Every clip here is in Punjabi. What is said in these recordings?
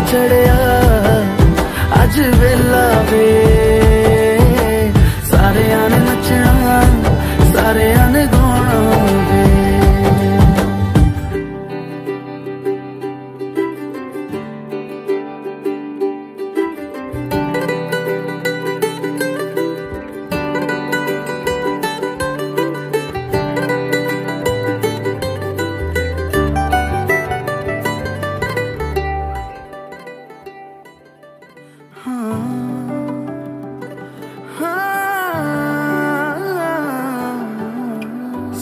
ਚੜਿਆ। ਅੱਜ ਵੇਲਾ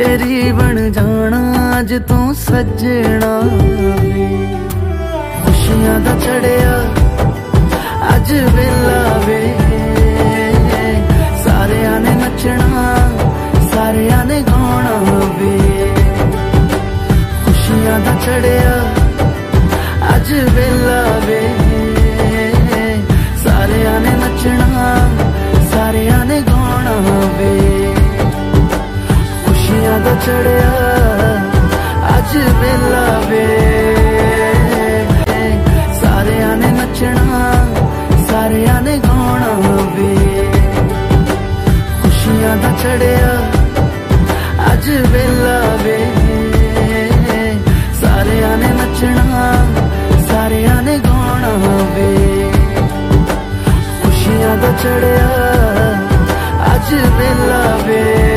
ਤੇਰੀ ਬਣ ਜਾਣਾ ਅੱਜ ਤੂੰ ਸੱਜਣਾ ਖੁਸ਼ੀਆਂ ਦਾ ਚੜਿਆ ਅੱਜ ਵੇਲਾ ਚੜਿਆ ਅੱਜ ਮੇਲਾ ਵੇ। ਸਾਰਿਆਂ ਨੇ ਨੱਚਣਾ, ਸਾਰਿਆਂ ਨੇ ਗਾਉਣਾ ਵੇ ਖੁਸ਼ੀਆਂ ਦਾ ਚੜਿਆ ਅੱਜ ਮੇਲਾ ਵੇ। ਸਾਰਿਆਂ ਨੇ ਨੱਚਣਾ, ਸਾਰਿਆਂ ਨੇ ਗਾਉਣਾ ਵੇ ਖੁਸ਼ੀਆਂ ਦਾ ਚੜਿਆ ਅੱਜ ਮੇਲਾ ਵੇ।